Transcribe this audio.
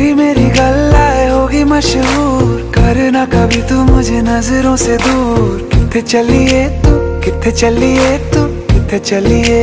तेरी मेरी गल्लाए होगी मशहूर। करना कभी तू मुझे नज़रों से दूर। कितने चलिए तू कितने चलिए तू कितने चलिए?